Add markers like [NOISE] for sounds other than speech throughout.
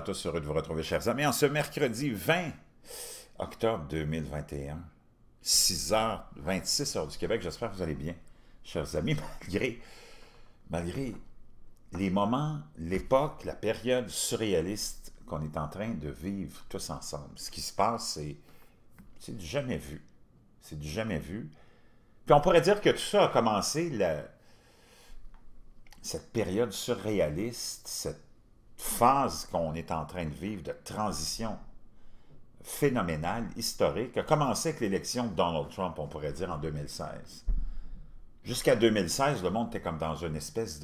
tous, heureux de vous retrouver, chers amis, en ce mercredi 20 octobre 2021, 6h26 heure du Québec. J'espère que vous allez bien, chers amis, [LAUGHS] malgré, malgré les moments, l'époque, la période surréaliste qu'on est en train de vivre tous ensemble. Ce qui se passe, c'est du jamais vu. C'est du jamais vu. Puis on pourrait dire que tout ça a commencé, la, cette période surréaliste, cette phase qu'on est en train de vivre de transition phénoménale, historique, a commencé avec l'élection de Donald Trump, on pourrait dire, en 2016. Jusqu'à 2016, le monde était comme dans une espèce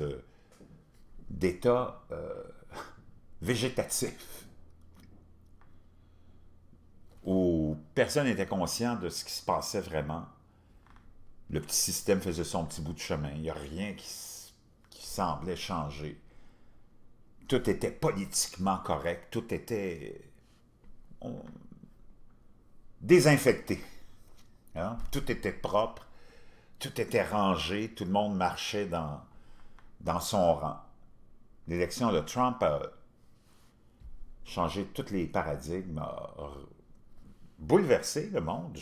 d'état euh, [LAUGHS] végétatif, où personne n'était conscient de ce qui se passait vraiment. Le petit système faisait son petit bout de chemin. Il n'y a rien qui semblait changer tout était politiquement correct, tout était désinfecté. Hein? Tout était propre, tout était rangé, tout le monde marchait dans, son rang. L'élection de Trump a changé tous les paradigmes, a bouleversé le monde,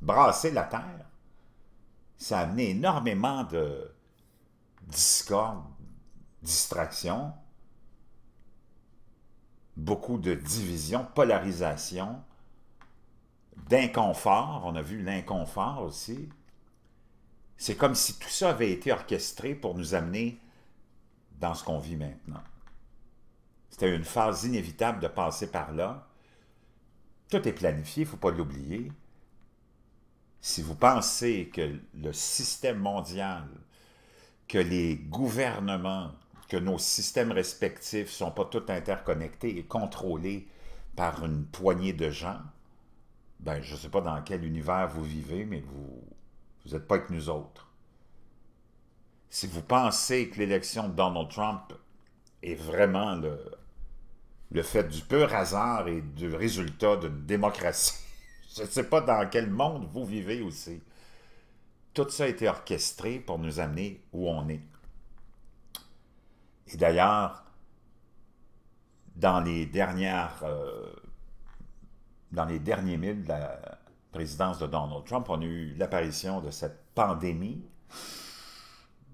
brassé la terre. Ça a amené énormément de discorde, distraction, beaucoup de division, polarisation, d'inconfort. On a vu l'inconfort aussi. C'est comme si tout ça avait été orchestré pour nous amener dans ce qu'on vit maintenant. C'était une phase inévitable de passer par là. Tout est planifié, il ne faut pas l'oublier. Si vous pensez que le système mondial, que les gouvernements que nos systèmes respectifs ne sont pas tous interconnectés et contrôlés par une poignée de gens, ben, je ne sais pas dans quel univers vous vivez, mais vous n'êtes pas avec nous autres. Si vous pensez que l'élection de Donald Trump est vraiment le, le fait du pur hasard et du résultat d'une démocratie, [LAUGHS] je ne sais pas dans quel monde vous vivez aussi. Tout ça a été orchestré pour nous amener où on est. Et d'ailleurs, dans les dernières, euh, dans les derniers milles de la présidence de Donald Trump, on a eu l'apparition de cette pandémie,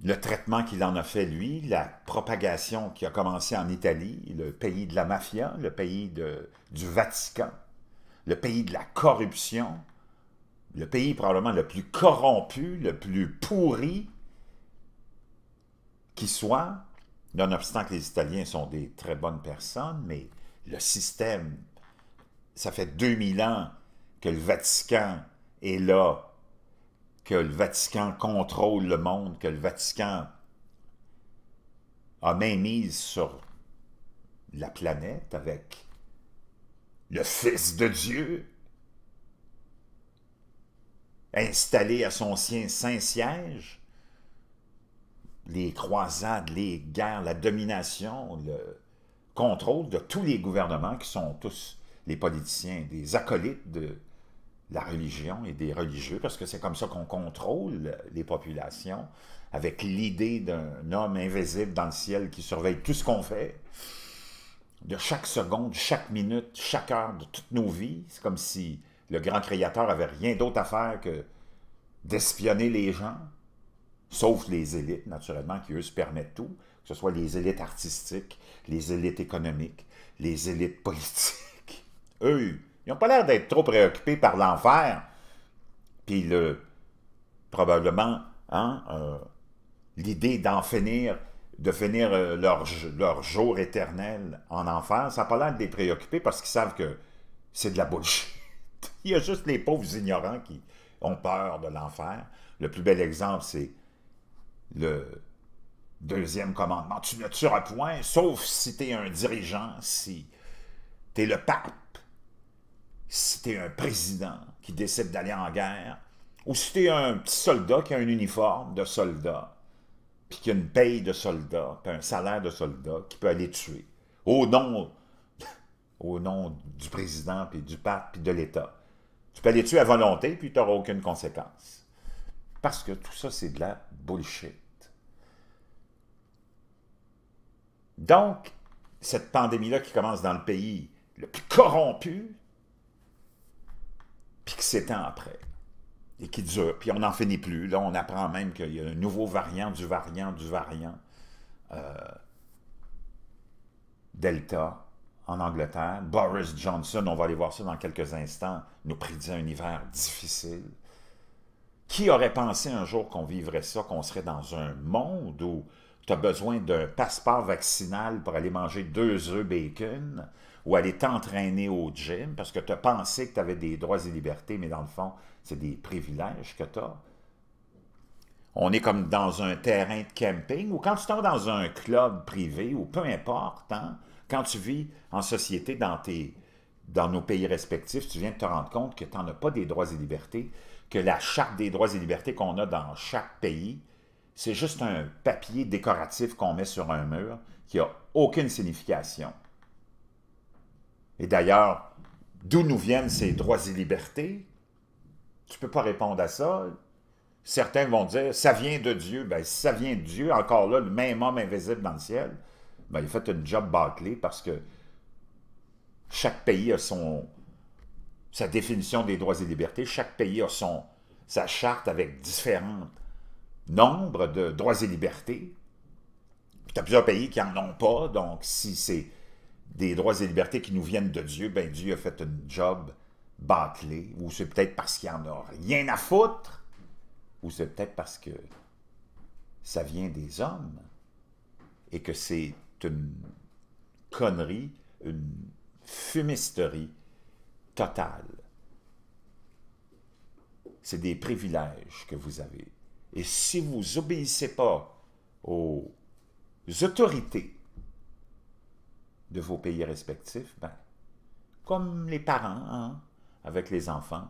le traitement qu'il en a fait lui, la propagation qui a commencé en Italie, le pays de la mafia, le pays de, du Vatican, le pays de la corruption, le pays probablement le plus corrompu, le plus pourri qui soit, Nonobstant que les Italiens sont des très bonnes personnes, mais le système, ça fait 2000 ans que le Vatican est là, que le Vatican contrôle le monde, que le Vatican a main mise sur la planète avec le Fils de Dieu, installé à son Saint-Siège, les croisades, les guerres, la domination, le contrôle de tous les gouvernements qui sont tous les politiciens, des acolytes de la religion et des religieux, parce que c'est comme ça qu'on contrôle les populations, avec l'idée d'un homme invisible dans le ciel qui surveille tout ce qu'on fait, de chaque seconde, chaque minute, chaque heure de toutes nos vies. C'est comme si le grand créateur avait rien d'autre à faire que d'espionner les gens, sauf les élites, naturellement, qui, eux, se permettent tout, que ce soit les élites artistiques, les élites économiques, les élites politiques. [LAUGHS] Eux, ils n'ont pas l'air d'être trop préoccupés par l'enfer, puis le, probablement, hein, euh, l'idée d'en finir, de finir euh, leur, leur, jour éternel en enfer, ça n'a pas l'air de les préoccuper parce qu'ils savent que c'est de la bullshit. [LAUGHS] Il y a juste les pauvres ignorants qui ont peur de l'enfer. Le plus bel exemple, c'est le deuxième commandement. Tu ne tueras point, sauf si tu es un dirigeant, si tu es le pape, si tu es un président qui décide d'aller en guerre, ou si tu es un petit soldat qui a un uniforme de soldat, puis qui a une paye de soldat, puis un salaire de soldat, qui peut aller tuer, au nom, au nom du président, puis du pape, puis de l'État. Tu peux aller tuer à volonté, puis tu n'auras aucune conséquence. Parce que tout ça, c'est de la bullshit. Donc, cette pandémie-là qui commence dans le pays le plus corrompu, puis qui s'étend après, et qui dure, puis on n'en finit plus. Là, on apprend même qu'il y a un nouveau variant du variant du variant. Euh, Delta en Angleterre. Boris Johnson, on va aller voir ça dans quelques instants, nous prédit un hiver difficile. Qui aurait pensé un jour qu'on vivrait ça, qu'on serait dans un monde où tu as besoin d'un passeport vaccinal pour aller manger deux œufs bacon ou aller t'entraîner au gym parce que tu as pensé que tu avais des droits et libertés, mais dans le fond, c'est des privilèges que tu as. On est comme dans un terrain de camping ou quand tu tombes dans un club privé ou peu importe, hein, quand tu vis en société dans, dans nos pays respectifs, tu viens de te rendre compte que tu n'en as pas des droits et libertés, que la charte des droits et libertés qu'on a dans chaque pays, c'est juste un papier décoratif qu'on met sur un mur qui n'a aucune signification. Et d'ailleurs, d'où nous viennent ces droits et libertés? Tu ne peux pas répondre à ça. Certains vont dire, ça vient de Dieu. Ben, si ça vient de Dieu, encore là, le même homme invisible dans le ciel, ben, il a fait une job bâclé parce que chaque pays a son, sa définition des droits et libertés. Chaque pays a son, sa charte avec différents nombres de droits et libertés. Tu as plusieurs pays qui n'en ont pas, donc si c'est des droits et libertés qui nous viennent de Dieu, ben Dieu a fait un job bâclé, ou c'est peut-être parce qu'il n'y en a rien à foutre, ou c'est peut-être parce que ça vient des hommes, et que c'est une connerie, une fumisterie C'est des privilèges que vous avez. Et si vous obéissez pas aux autorités de vos pays respectifs, ben, comme les parents hein, avec les enfants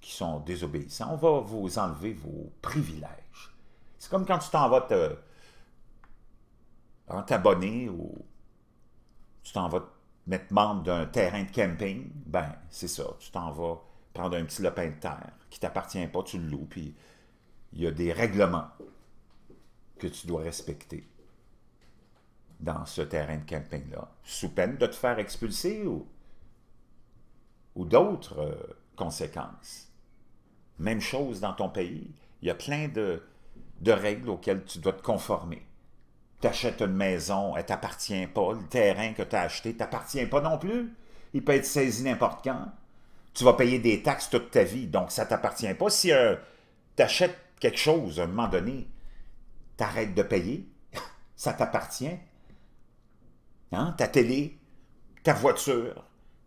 qui sont désobéissants, on va vous enlever vos privilèges. C'est comme quand tu t'en vas te, t'abonner ou tu t'en vas mettre membre d'un terrain de camping, ben c'est ça, tu t'en vas prendre un petit lopin de terre qui t'appartient pas, tu le loues, puis il y a des règlements que tu dois respecter dans ce terrain de camping-là, sous peine de te faire expulser ou, ou d'autres euh, conséquences. Même chose dans ton pays. Il y a plein de, de règles auxquelles tu dois te conformer tu achètes une maison, elle t'appartient pas, le terrain que tu as acheté t'appartient pas non plus. Il peut être saisi n'importe quand. Tu vas payer des taxes toute ta vie, donc ça t'appartient pas. Si euh, tu achètes quelque chose à un moment donné, tu arrêtes de payer, [LAUGHS] ça t'appartient. Hein? Ta télé, ta voiture,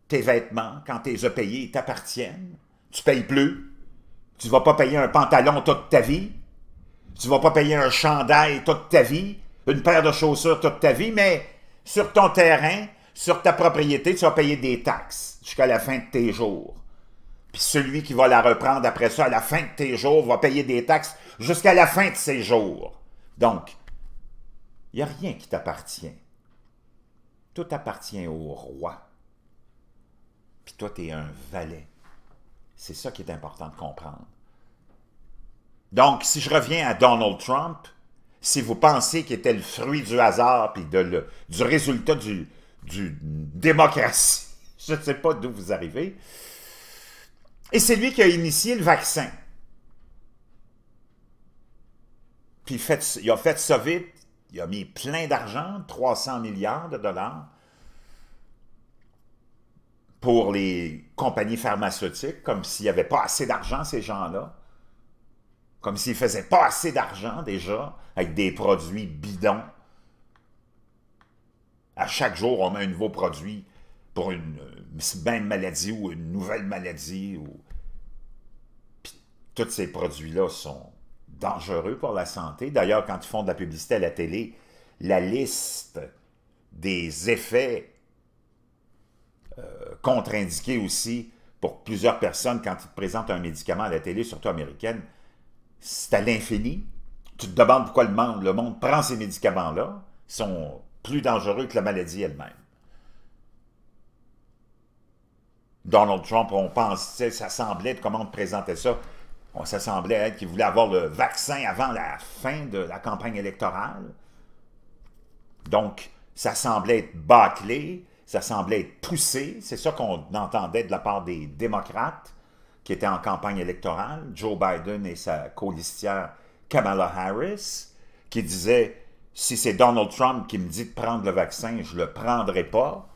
tes vêtements, quand tu les as payés, t'appartiennent. Tu payes plus. Tu vas pas payer un pantalon toute ta vie. Tu vas pas payer un chandail toute ta vie une paire de chaussures toute ta vie, mais sur ton terrain, sur ta propriété, tu vas payer des taxes jusqu'à la fin de tes jours. Puis celui qui va la reprendre après ça, à la fin de tes jours, va payer des taxes jusqu'à la fin de ses jours. Donc, il n'y a rien qui t'appartient. Tout appartient au roi. Puis toi, tu es un valet. C'est ça qui est important de comprendre. Donc, si je reviens à Donald Trump, si vous pensez qu'il était le fruit du hasard puis de du résultat du, du démocratie. [LAUGHS] Je ne sais pas d'où vous arrivez. Et c'est lui qui a initié le vaccin. Puis il a fait ça vite. Il a mis plein d'argent, 300 milliards de dollars, pour les compagnies pharmaceutiques, comme s'il n'y avait pas assez d'argent, ces gens-là comme s'ils ne faisaient pas assez d'argent déjà avec des produits bidons. À chaque jour, on met un nouveau produit pour une même maladie ou une nouvelle maladie. Ou... tous ces produits-là sont dangereux pour la santé. D'ailleurs, quand ils font de la publicité à la télé, la liste des effets euh, contre-indiqués aussi pour plusieurs personnes quand ils présentent un médicament à la télé, surtout américaine, c'est à l'infini. Tu te demandes pourquoi le monde, prend ces médicaments-là. Ils sont plus dangereux que la maladie elle-même. Donald Trump, on pensait, ça semblait, comment on présentait ça, on s'assemblait qu'il voulait avoir le vaccin avant la fin de la campagne électorale. Donc, Ça semblait être bâclé, ça semblait être poussé. C'est ça qu'on entendait de la part des démocrates qui étaient en campagne électorale, Joe Biden et sa colistière Kamala Harris, qui disaient si c'est Donald Trump qui me dit de prendre le vaccin, je ne le prendrai pas.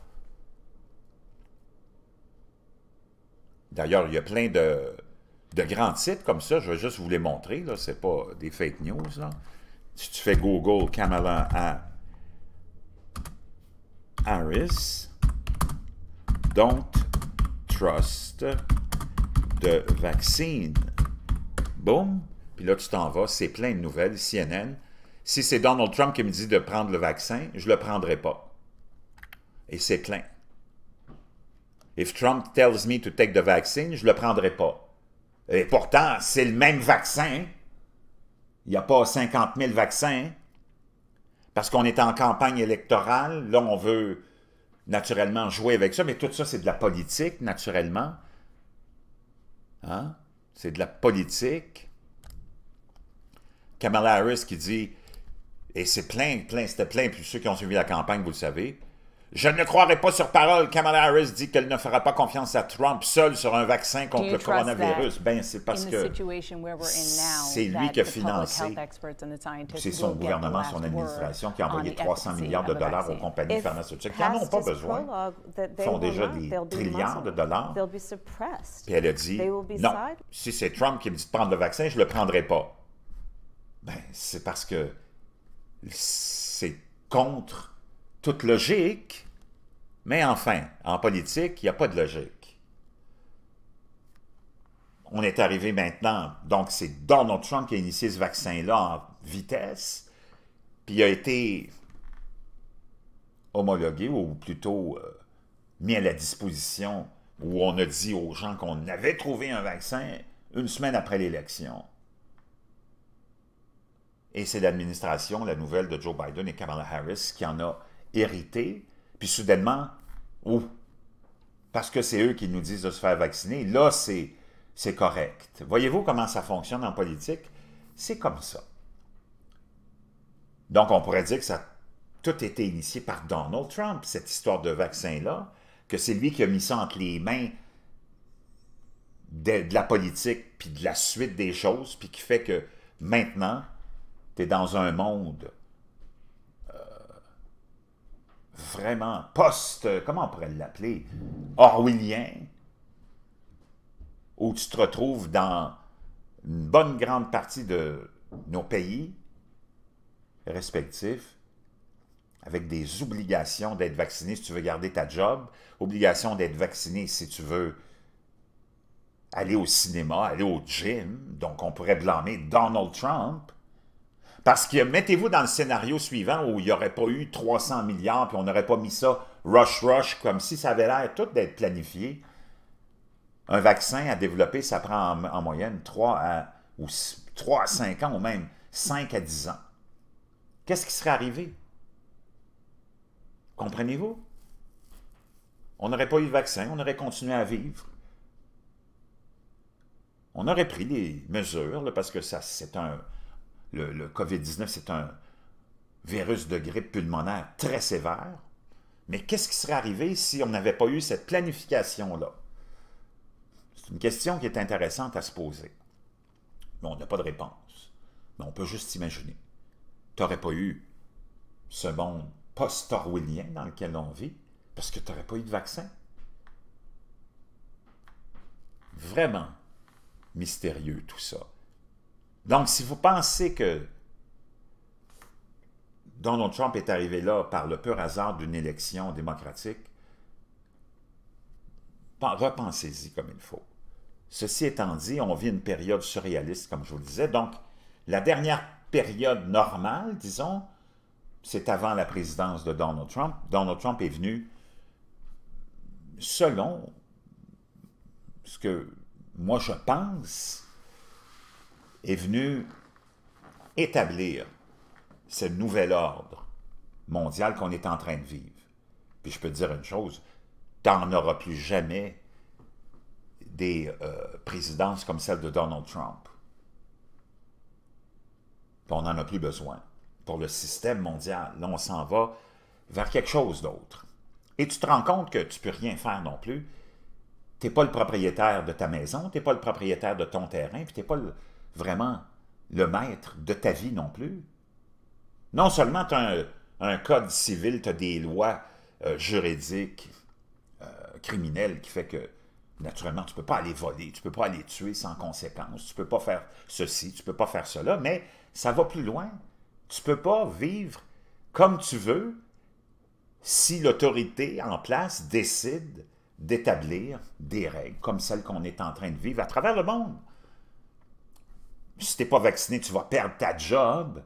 D'ailleurs, il y a plein de, de, grands titres comme ça. Je vais juste vous les montrer. Ce n'est pas des fake news. Si tu fais Google Kamala Harris, don't trust the vaccine. Boum. Puis là, tu t'en vas. C'est plein de nouvelles. CNN. Si c'est Donald Trump qui me dit de prendre le vaccin, je ne le prendrai pas. Et c'est plein. If Trump tells me to take the vaccine, je ne le prendrai pas. Et pourtant, c'est le même vaccin. Il n'y a pas 50 000 vaccins. Parce qu'on est en campagne électorale. Là, on veut naturellement jouer avec ça. Mais tout ça, c'est de la politique, naturellement. Hein? C'est de la politique. Kamala Harris qui dit et c'est plein, plein, c'était plein, puis ceux qui ont suivi la campagne, vous le savez. Je ne croirai pas sur parole. Kamala Harris dit qu'elle ne fera pas confiance à Trump seul sur un vaccin contre le coronavirus. Ben, c'est parce que c'est lui qui a financé, c'est son gouvernement, son administration qui a envoyé 300 milliards de dollars aux compagnies pharmaceutiques qui n'en ont pas besoin. Ils font déjà des trilliards de dollars. Puis elle a dit, non, si c'est Trump qui me dit de prendre le vaccin, je ne le prendrai pas. Ben, c'est parce que c'est contre toute logique, mais enfin, en politique, il n'y a pas de logique. On est arrivé maintenant, donc c'est Donald Trump qui a initié ce vaccin-là en vitesse, puis il a été homologué, ou plutôt euh, mis à la disposition, où on a dit aux gens qu'on avait trouvé un vaccin une semaine après l'élection. Et c'est l'administration, la nouvelle de Joe Biden et Kamala Harris qui en a hérité. Puis soudainement, oh, parce que c'est eux qui nous disent de se faire vacciner, là, c'est correct. Voyez-vous comment ça fonctionne en politique? C'est comme ça. Donc, on pourrait dire que ça a tout été initié par Donald Trump, cette histoire de vaccin-là, que c'est lui qui a mis ça entre les mains de, de la politique, puis de la suite des choses, puis qui fait que maintenant, tu es dans un monde euh, vraiment post, comment on pourrait l'appeler, orwellien, où tu te retrouves dans une bonne grande partie de nos pays respectifs, avec des obligations d'être vacciné si tu veux garder ta job, obligation d'être vacciné si tu veux aller au cinéma, aller au gym. Donc, on pourrait blâmer Donald Trump parce que mettez-vous dans le scénario suivant où il n'y aurait pas eu 300 milliards, puis on n'aurait pas mis ça rush-rush, comme si ça avait l'air tout d'être planifié. Un vaccin à développer, ça prend en, moyenne 3 à, ou 3 à 5 ans, ou même 5 à 10 ans. Qu'est-ce qui serait arrivé? Comprenez-vous? On n'aurait pas eu de vaccin, on aurait continué à vivre. On aurait pris des mesures, parce que ça, c'est un, le, COVID-19, c'est un virus de grippe pulmonaire très sévère. Mais qu'est-ce qui serait arrivé si on n'avait pas eu cette planification-là? C'est une question qui est intéressante à se poser. Mais on n'a pas de réponse. Mais on peut juste imaginer. Tu n'aurais pas eu ce monde post-orwellien dans lequel on vit parce que tu n'aurais pas eu de vaccin. Vraiment mystérieux tout ça. Donc, si vous pensez que Donald Trump est arrivé là par le pur hasard d'une élection démocratique, repensez-y comme il faut. Ceci étant dit, on vit une période surréaliste, comme je vous le disais. Donc, la dernière période normale, disons, c'est avant la présidence de Donald Trump. Donald Trump est venu, selon ce que moi je pense, est venu établir ce nouvel ordre mondial qu'on est en train de vivre. Puis je peux te dire une chose, tu n'en auras plus jamais des euh, présidences comme celle de Donald Trump. on n'en a plus besoin pour le système mondial. Là, on s'en va vers quelque chose d'autre. Et tu te rends compte que tu ne peux rien faire non plus. Tu n'es pas le propriétaire de ta maison, tu n'es pas le propriétaire de ton terrain, puis tu n'es pas vraiment le maître de ta vie non plus. Non seulement tu as un, code civil, tu as des lois euh, juridiques, euh, criminelles, qui fait que, naturellement, tu ne peux pas aller voler, tu ne peux pas aller tuer sans conséquence, tu ne peux pas faire ceci, tu ne peux pas faire cela, mais ça va plus loin. Tu ne peux pas vivre comme tu veux si l'autorité en place décide d'établir des règles comme celles qu'on est en train de vivre à travers le monde. Si tu n'es pas vacciné, tu vas perdre ta job.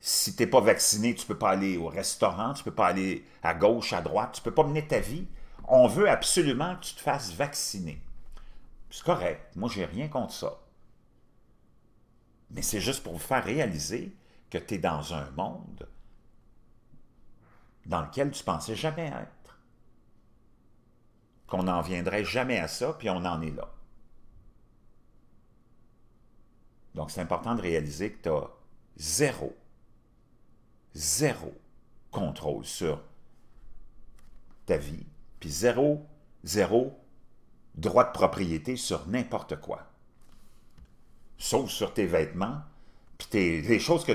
Si tu n'es pas vacciné, tu peux pas aller au restaurant, tu peux pas aller à gauche, à droite, tu peux pas mener ta vie. On veut absolument que tu te fasses vacciner. C'est correct, moi j'ai rien contre ça. Mais c'est juste pour vous faire réaliser que tu es dans un monde dans lequel tu pensais jamais être. Qu'on n'en viendrait jamais à ça, puis on en est là. Donc, c'est important de réaliser que tu as zéro, zéro contrôle sur ta vie, puis zéro, zéro droit de propriété sur n'importe quoi. Sauf sur tes vêtements, puis les choses que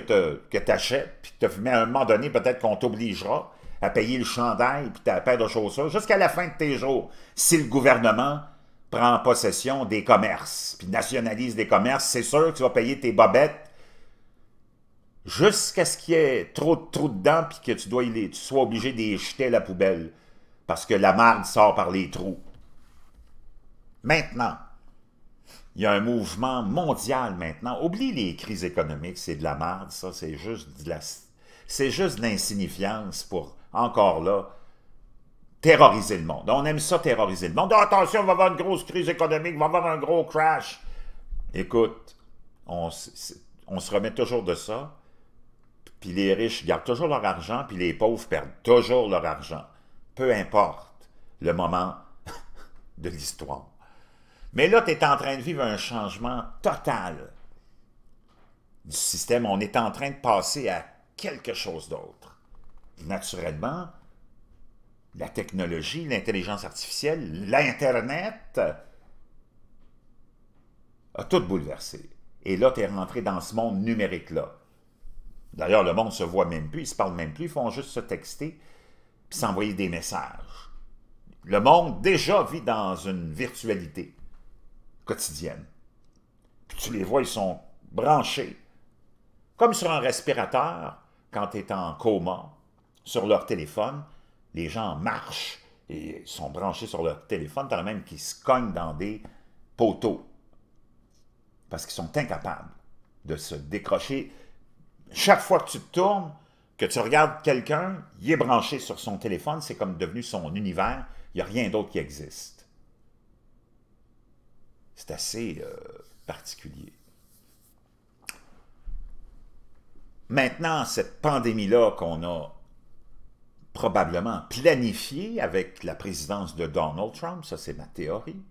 tu achètes, puis que à un moment donné, peut-être qu'on t'obligera à payer le chandail puis ta paire de chaussures jusqu'à la fin de tes jours. Si le gouvernement prend possession des commerces, puis nationalise des commerces, c'est sûr que tu vas payer tes bobettes jusqu'à ce qu'il y ait trop de trous dedans, puis que tu, dois, tu sois obligé de jeter la poubelle, parce que la marde sort par les trous. Maintenant, il y a un mouvement mondial maintenant. Oublie les crises économiques, c'est de la marde, ça, c'est juste de la... C'est juste de l'insignifiance pour encore là, terroriser le monde. On aime ça, terroriser le monde. attention, on va avoir une grosse crise économique, on va avoir un gros crash. Écoute, on, on se remet toujours de ça, puis les riches gardent toujours leur argent, puis les pauvres perdent toujours leur argent. Peu importe le moment [LAUGHS] de l'histoire. Mais là, tu es en train de vivre un changement total du système. On est en train de passer à quelque chose d'autre naturellement, la technologie, l'intelligence artificielle, l'Internet a tout bouleversé. Et là, tu es rentré dans ce monde numérique-là. D'ailleurs, le monde ne se voit même plus, ils ne se parlent même plus, ils font juste se texter puis s'envoyer des messages. Le monde déjà vit dans une virtualité quotidienne. Puis tu les vois, ils sont branchés. Comme sur un respirateur, quand tu es en coma, sur leur téléphone. Les gens marchent et sont branchés sur leur téléphone, tant même qu'ils se cognent dans des poteaux. Parce qu'ils sont incapables de se décrocher. Chaque fois que tu te tournes, que tu regardes quelqu'un, il est branché sur son téléphone, c'est comme devenu son univers, il n'y a rien d'autre qui existe. C'est assez euh, particulier. Maintenant, cette pandémie-là qu'on a probablement planifié avec la présidence de Donald Trump, ça c'est ma théorie,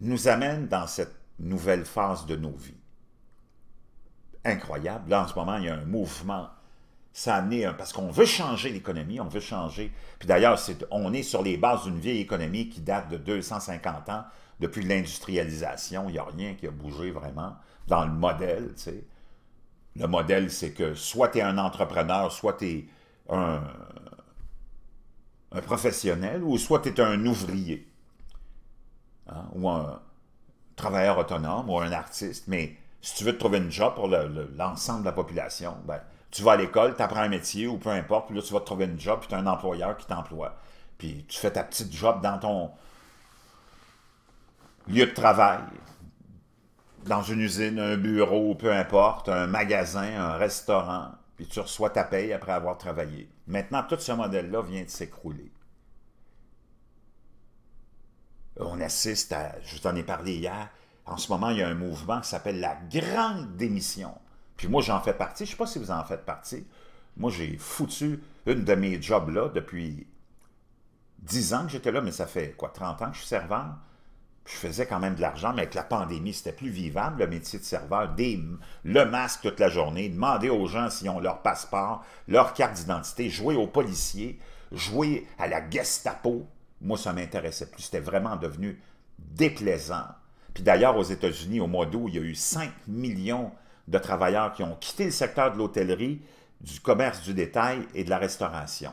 nous amène dans cette nouvelle phase de nos vies. Incroyable. Là, en ce moment, il y a un mouvement. Ça a parce qu'on veut changer l'économie, on veut changer. Puis d'ailleurs, on est sur les bases d'une vieille économie qui date de 250 ans, depuis l'industrialisation. Il n'y a rien qui a bougé vraiment dans le modèle, tu sais. Le modèle, c'est que soit tu es un entrepreneur, soit tu es un, professionnel, ou soit tu es un ouvrier, hein, ou un travailleur autonome, ou un artiste. Mais si tu veux te trouver une job pour l'ensemble de la population, ben, tu vas à l'école, tu apprends un métier, ou peu importe, puis là, tu vas te trouver une job, puis tu as un employeur qui t'emploie. Puis tu fais ta petite job dans ton lieu de travail dans une usine, un bureau, peu importe, un magasin, un restaurant, puis tu reçois ta paye après avoir travaillé. Maintenant, tout ce modèle-là vient de s'écrouler. On assiste à, je t'en ai parlé hier, en ce moment, il y a un mouvement qui s'appelle la grande démission. Puis moi, j'en fais partie. Je ne sais pas si vous en faites partie. Moi, j'ai foutu une de mes jobs là depuis 10 ans que j'étais là, mais ça fait quoi, 30 ans que je suis serveur. Je faisais quand même de l'argent, mais avec la pandémie, c'était plus vivable, le métier de serveur, des, le masque toute la journée, demander aux gens s'ils ont leur passeport, leur carte d'identité, jouer aux policiers, jouer à la Gestapo. Moi, ça m'intéressait plus. C'était vraiment devenu déplaisant. Puis d'ailleurs, aux États-Unis, au mois d'août, il y a eu 5 millions de travailleurs qui ont quitté le secteur de l'hôtellerie, du commerce du détail et de la restauration.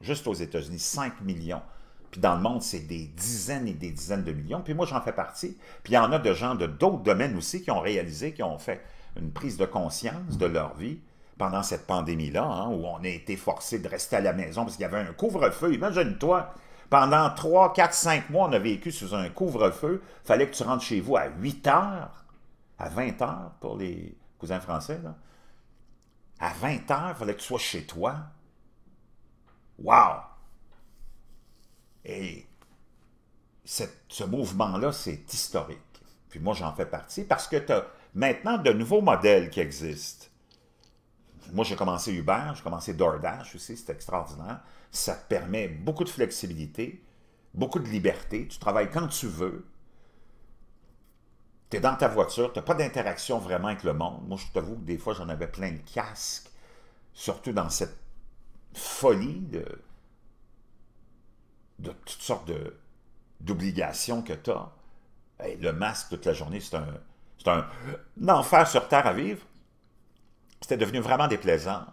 Juste aux États-Unis, 5 millions. Puis dans le monde, c'est des dizaines et des dizaines de millions. Puis moi, j'en fais partie. Puis il y en a de gens de d'autres domaines aussi qui ont réalisé, qui ont fait une prise de conscience de leur vie pendant cette pandémie-là, hein, où on a été forcé de rester à la maison parce qu'il y avait un couvre-feu. Imagine-toi, pendant 3, 4, 5 mois, on a vécu sous un couvre-feu. Fallait que tu rentres chez vous à 8 heures, à 20 heures pour les cousins français. Là. À 20 heures, fallait que tu sois chez toi. Wow! Et ce mouvement-là, c'est historique. Puis moi, j'en fais partie parce que tu as maintenant de nouveaux modèles qui existent. Moi, j'ai commencé Uber, j'ai commencé DoorDash aussi, c'est extraordinaire. Ça te permet beaucoup de flexibilité, beaucoup de liberté. Tu travailles quand tu veux. Tu es dans ta voiture, tu n'as pas d'interaction vraiment avec le monde. Moi, je t'avoue que des fois, j'en avais plein de casques, surtout dans cette folie de, de toutes sortes d'obligations que tu as. le masque toute la journée, c'est un, enfer sur Terre à vivre. C'était devenu vraiment déplaisant.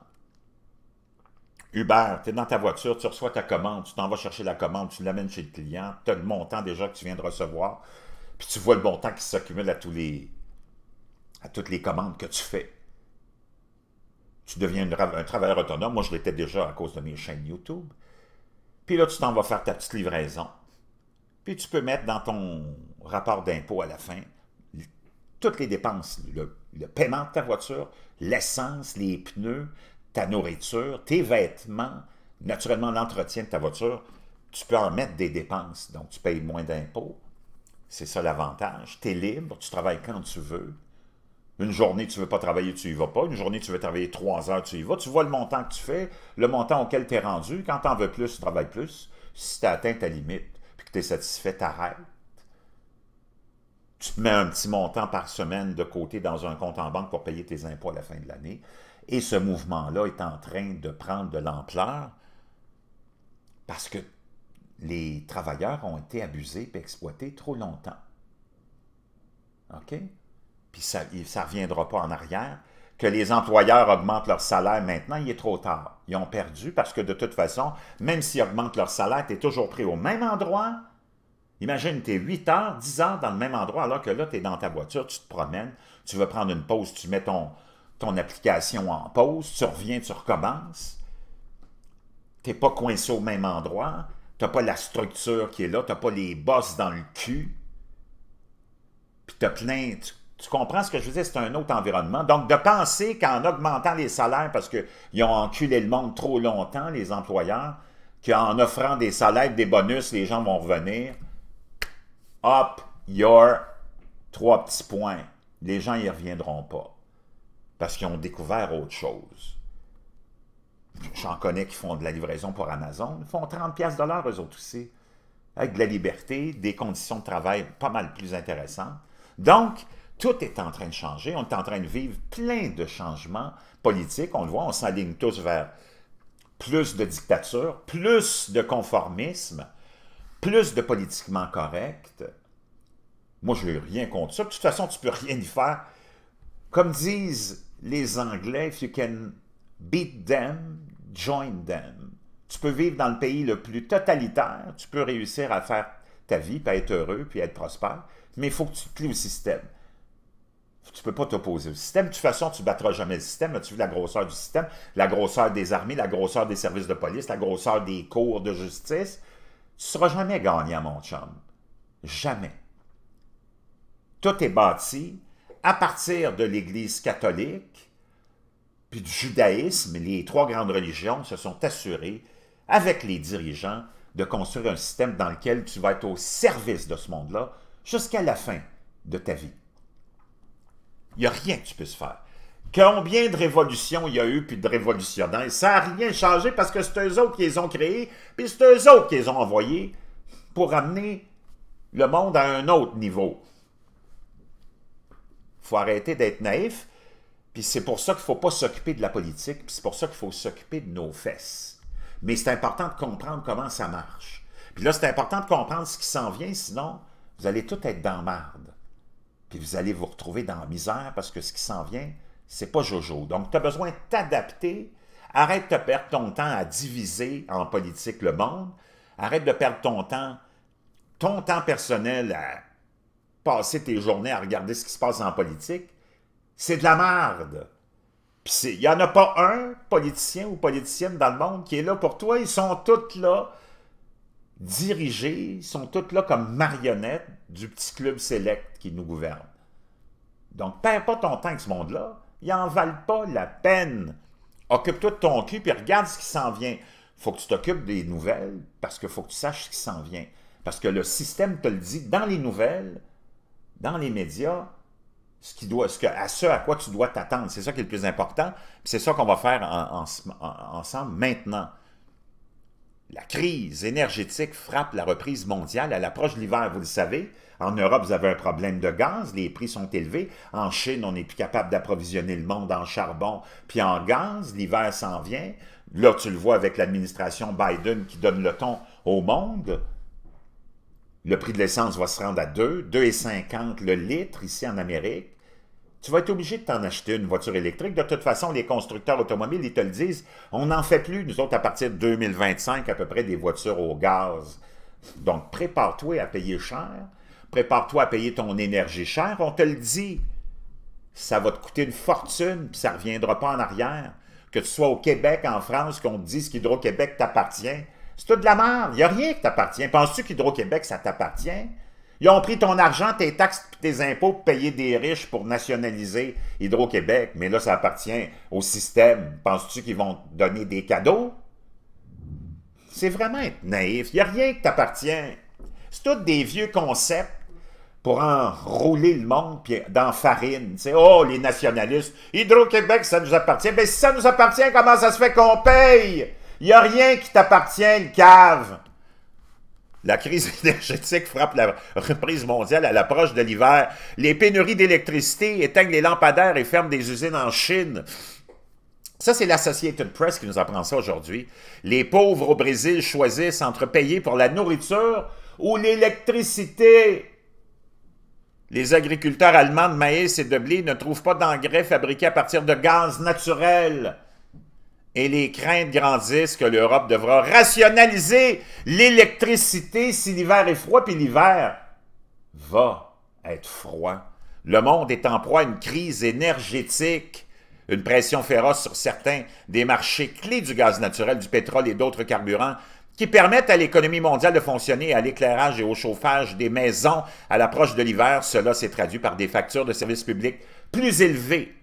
Uber, tu es dans ta voiture, tu reçois ta commande, tu t'en vas chercher la commande, tu l'amènes chez le client, tu as le montant déjà que tu viens de recevoir, puis tu vois le montant qui s'accumule à tous les à toutes les commandes que tu fais. Tu deviens un travailleur autonome. Moi, je l'étais déjà à cause de mes chaînes YouTube. Puis là, tu t'en vas faire ta petite livraison. Puis tu peux mettre dans ton rapport d'impôt à la fin toutes les dépenses, le, paiement de ta voiture, l'essence, les pneus, ta nourriture, tes vêtements, naturellement l'entretien de ta voiture, tu peux en mettre des dépenses, donc tu payes moins d'impôts. C'est ça l'avantage. Tu es libre, tu travailles quand tu veux. Une journée, tu ne veux pas travailler, tu n'y vas pas. Une journée, tu veux travailler trois heures, tu y vas. Tu vois le montant que tu fais, le montant auquel tu es rendu. Quand tu en veux plus, tu travailles plus. Si tu as atteint ta limite, puis que tu es satisfait, t'arrêtes. Tu te mets un petit montant par semaine de côté dans un compte en banque pour payer tes impôts à la fin de l'année. Et ce mouvement-là est en train de prendre de l'ampleur parce que les travailleurs ont été abusés et exploités trop longtemps. OK? Puis ça ne reviendra pas en arrière, que les employeurs augmentent leur salaire maintenant, il est trop tard. Ils ont perdu parce que de toute façon, même s'ils augmentent leur salaire, tu es toujours pris au même endroit. Imagine, tu es 8 heures, 10 heures dans le même endroit, alors que là, tu es dans ta voiture, tu te promènes, tu veux prendre une pause, tu mets ton, ton application en pause, tu reviens, tu recommences. Tu n'es pas coincé au même endroit, tu n'as pas la structure qui est là, tu n'as pas les bosses dans le cul. Puis tu as plein, tu comprends ce que je veux dire? C'est un autre environnement. Donc, de penser qu'en augmentant les salaires, parce qu'ils ont enculé le monde trop longtemps, les employeurs, qu'en offrant des salaires, des bonus, les gens vont revenir, up your trois petits points. Les gens n'y reviendront pas. Parce qu'ils ont découvert autre chose. J'en connais qui font de la livraison pour Amazon. Ils font 30 pièces de l'heure, eux autres aussi. Avec de la liberté, des conditions de travail pas mal plus intéressantes. Donc, tout est en train de changer. On est en train de vivre plein de changements politiques. On le voit, on s'aligne tous vers plus de dictature, plus de conformisme, plus de politiquement correct. Moi, je n'ai rien contre ça. De toute façon, tu ne peux rien y faire. Comme disent les Anglais, if you can beat them, join them. Tu peux vivre dans le pays le plus totalitaire, tu peux réussir à faire ta vie, puis être heureux, puis être prospère, mais il faut que tu te plies au système. Tu peux pas t'opposer au système. De toute façon, tu battras jamais le système. tu vu la grosseur du système, la grosseur des armées, la grosseur des services de police, la grosseur des cours de justice. Tu ne seras jamais gagnant, mon chum. Jamais. Tout est bâti à partir de l'Église catholique, puis du judaïsme, les trois grandes religions se sont assurées, avec les dirigeants, de construire un système dans lequel tu vas être au service de ce monde-là jusqu'à la fin de ta vie. Il n'y a rien que tu puisses faire. Combien de révolutions il y a eu, puis de révolutionnaires, ça n'a rien changé parce que c'est eux autres qui les ont créés, puis c'est eux autres qui les ont envoyés pour amener le monde à un autre niveau. Il faut arrêter d'être naïf, puis c'est pour ça qu'il ne faut pas s'occuper de la politique, puis c'est pour ça qu'il faut s'occuper de nos fesses. Mais c'est important de comprendre comment ça marche. Puis là, c'est important de comprendre ce qui s'en vient, sinon, vous allez tout être dans marde. Puis vous allez vous retrouver dans la misère parce que ce qui s'en vient, c'est pas Jojo. Donc, tu as besoin de t'adapter. Arrête de perdre ton temps à diviser en politique le monde. Arrête de perdre ton temps, ton temps personnel à passer tes journées à regarder ce qui se passe en politique. C'est de la merde. Il n'y en a pas un politicien ou politicienne dans le monde qui est là pour toi. Ils sont tous là, dirigés, sont tous là comme marionnettes du petit club select qui nous gouverne. Donc, perds pas ton temps avec ce monde-là. Ils n'en valent pas la peine. Occupe-toi de ton cul et regarde ce qui s'en vient. faut que tu t'occupes des nouvelles parce qu'il faut que tu saches ce qui s'en vient. Parce que le système te le dit dans les nouvelles, dans les médias, ce qui doit, à ce à quoi tu dois t'attendre. C'est ça qui est le plus important. C'est ça qu'on va faire ensemble maintenant. La crise énergétique frappe la reprise mondiale à l'approche de l'hiver, vous le savez. En Europe, vous avez un problème de gaz, les prix sont élevés. En Chine, on n'est plus capable d'approvisionner le monde en charbon puis en gaz. L'hiver s'en vient. Là, tu le vois avec l'administration Biden qui donne le ton au monde. Le prix de l'essence va se rendre à 2, 2,50 le litre ici en Amérique tu vas être obligé de t'en acheter une voiture électrique. De toute façon, les constructeurs automobiles, ils te le disent, on n'en fait plus, nous autres, à partir de 2025, à peu près des voitures au gaz. Donc, prépare-toi à payer cher, prépare-toi à payer ton énergie chère, on te le dit. Ça va te coûter une fortune, puis ça ne reviendra pas en arrière. Que tu sois au Québec, en France, qu'on te dise qu'Hydro-Québec t'appartient, c'est tout de la merde. Il n'y a rien qui t'appartient. Penses-tu qu'Hydro-Québec, ça t'appartient? Ils ont pris ton argent, tes taxes tes impôts pour payer des riches pour nationaliser Hydro-Québec, mais là, ça appartient au système. Penses-tu qu'ils vont donner des cadeaux? C'est vraiment être naïf. Il n'y a rien qui t'appartient. C'est tous des vieux concepts pour enrouler le monde puis dans farine. Tu oh, les nationalistes, Hydro-Québec, ça nous appartient. Mais ben, si ça nous appartient, comment ça se fait qu'on paye? Il n'y a rien qui t'appartient, le cave. La crise [LAUGHS] énergétique frappe la reprise mondiale à l'approche de l'hiver. Les pénuries d'électricité éteignent les lampadaires et ferment des usines en Chine. Ça, c'est l'Associated Press qui nous apprend ça aujourd'hui. Les pauvres au Brésil choisissent entre payer pour la nourriture ou l'électricité. Les agriculteurs allemands de maïs et de blé ne trouvent pas d'engrais fabriqués à partir de gaz naturel et les craintes grandissent que l'Europe devra rationaliser l'électricité si l'hiver est froid, puis l'hiver va être froid. Le monde est en proie à une crise énergétique, une pression féroce sur certains des marchés clés du gaz naturel, du pétrole et d'autres carburants qui permettent à l'économie mondiale de fonctionner à l'éclairage et au chauffage des maisons à l'approche de l'hiver. Cela s'est traduit par des factures de services publics plus élevées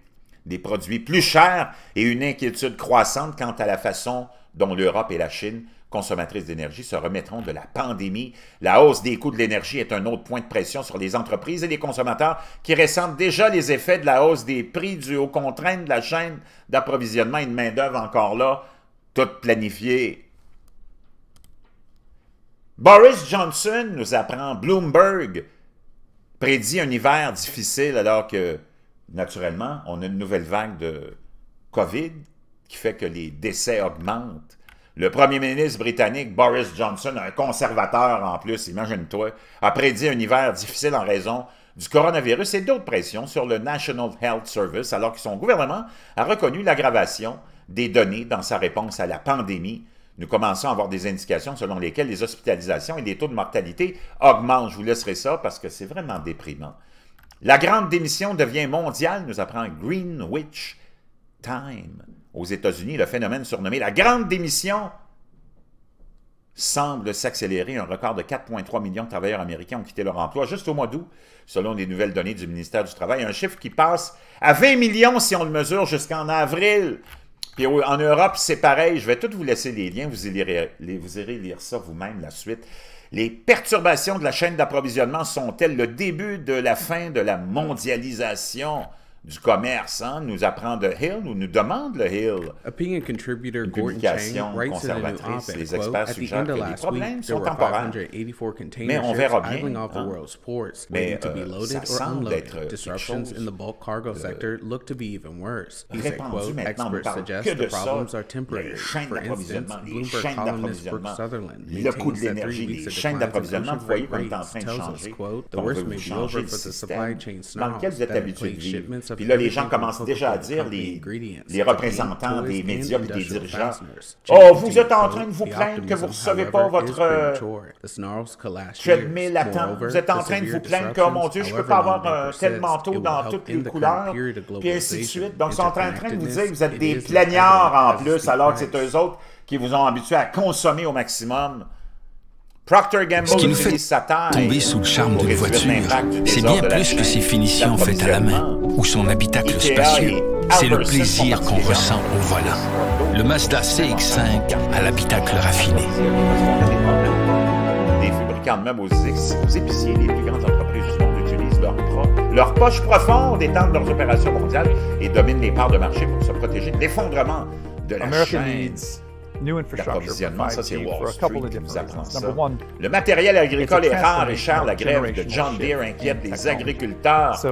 des produits plus chers et une inquiétude croissante quant à la façon dont l'Europe et la Chine, consommatrices d'énergie, se remettront de la pandémie. La hausse des coûts de l'énergie est un autre point de pression sur les entreprises et les consommateurs qui ressentent déjà les effets de la hausse des prix dus aux contraintes de la chaîne d'approvisionnement et de main-d'œuvre encore là, toute planifiée. Boris Johnson nous apprend Bloomberg prédit un hiver difficile alors que naturellement, on a une nouvelle vague de COVID qui fait que les décès augmentent. Le premier ministre britannique Boris Johnson, un conservateur en plus, imagine-toi, a prédit un hiver difficile en raison du coronavirus et d'autres pressions sur le National Health Service, alors que son gouvernement a reconnu l'aggravation des données dans sa réponse à la pandémie. Nous commençons à avoir des indications selon lesquelles les hospitalisations et les taux de mortalité augmentent. Je vous laisserai ça parce que c'est vraiment déprimant. La grande démission devient mondiale, nous apprend Greenwich Time. Aux États-Unis, le phénomène surnommé la grande démission semble s'accélérer. Un record de 4,3 millions de travailleurs américains ont quitté leur emploi juste au mois d'août, selon les nouvelles données du ministère du Travail. Un chiffre qui passe à 20 millions si on le mesure jusqu'en avril. Puis en Europe, c'est pareil. Je vais tout vous laisser les liens. Vous irez, vous irez lire ça vous-même, la suite. Les perturbations de la chaîne d'approvisionnement sont-elles le début de la fin de la mondialisation? Du commerce hein, nous apprend de Hill ou nous demande le Hill. Opinion contributor Une Gordon Chang conservatrice. Les experts suggèrent que les problèmes sont temporaires. 584 container Mais on verra bien, hein. Mais, euh, ça semble être quelque Disruptions chose in the bulk cargo sector look to be even worse. He said, quote, experts suggest the problems are temporary. For instance, Bloomberg columnist Brooke Sutherland le maintains that three weeks of declines in freight rates tells us, quote, the worst may be over le for the supply chain that shipments Puis là, les gens commencent déjà à dire, les, les représentants des médias et des dirigeants. Oh, vous êtes en train de vous plaindre que vous ne recevez pas votre, euh, Treadmill years. latent. Vous êtes en train de vous plaindre que, oh mon Dieu, je ne peux pas avoir tel manteau dans toutes les couleurs, puis ainsi de suite. Donc, ils sont en train de vous dire que vous êtes des plaignards en plus, alors que c'est eux autres qui vous ont habitué à consommer au maximum. Procter Gamble Ce qui nous fait sa taille Tomber sous le charme d'une voiture, c'est bien plus que ses finitions faites à la main ou son habitacle Ikea spacieux. C'est le plaisir qu'on ressent au volant. Le Mazda CX-5 à l'habitacle raffiné. Des fabricants de meubles aux, ex- aux épiciers, les plus grandes entreprises du monde utilisent leur, pro- leur poche profonde, étendent leurs opérations mondiales et dominent les parts de marché pour se protéger de l'effondrement de la America chaîne needs d'approvisionnement. Ça, c'est 5G Wall Street qui nous apprend ça. Le matériel agricole est rare et cher. La grève de John Deere inquiète in les agriculteurs.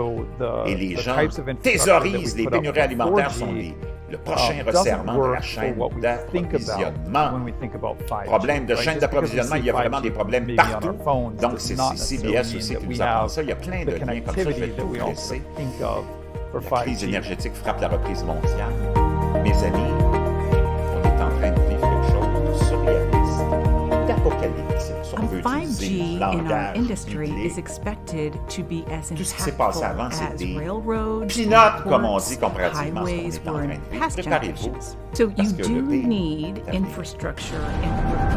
Et les gens thésaurisent les pénuries alimentaires 4G, sont les- le prochain um, resserrement de la chaîne d'approvisionnement. when we think about 5G, Problème de chaîne d'approvisionnement, il y a vraiment 5G des problèmes partout. Donc, c'est CBS aussi qui nous apprend ça. Il y a plein de liens comme ça. Je vais tout for La crise 5G. énergétique frappe la reprise mondiale. Mes amis, on Um, veut utiliser 5G le in our langage industry biblique. is expected to be as Tout ce qui s'est passé impactful avant, c'est as des railroads, peanuts, comme on ports, dit comparativement à ce qu'on highways est en were train in de vivre. past Préparez-vous, generations. So parce you que do le pire need est à venir. infrastructure and